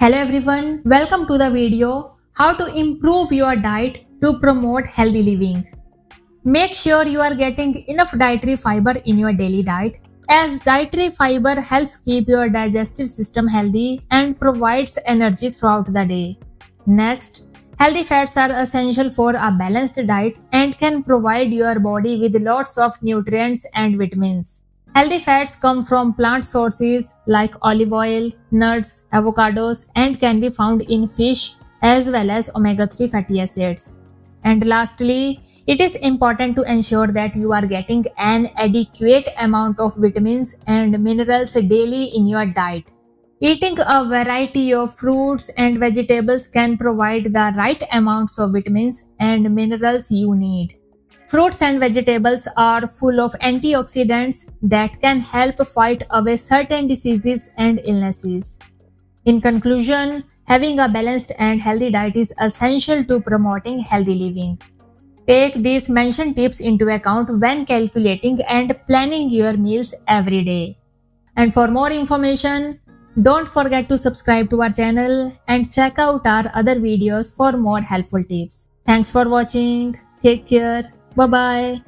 Hello everyone, welcome to the video how to improve your diet to promote healthy living. Make sure you are getting enough dietary fiber in your daily diet as dietary fiber helps keep your digestive system healthy and provides energy throughout the day. Next, healthy fats are essential for a balanced diet and can provide your body with lots of nutrients and vitamins. Healthy fats come from plant sources like olive oil, nuts, avocados, and can be found in fish as well as omega 3 fatty acids. And lastly, it is important to ensure that you are getting an adequate amount of vitamins and minerals daily in your diet. Eating a variety of fruits and vegetables can provide the right amounts of vitamins and minerals you need. Fruits and vegetables are full of antioxidants that can help fight away certain diseases and illnesses. In conclusion, having a balanced and healthy diet is essential to promoting healthy living. Take these mentioned tips into account when calculating and planning your meals every day. And for more information, don't forget to subscribe to our channel and check out our other videos for more helpful tips. Thanks for watching. Take care. Bye bye.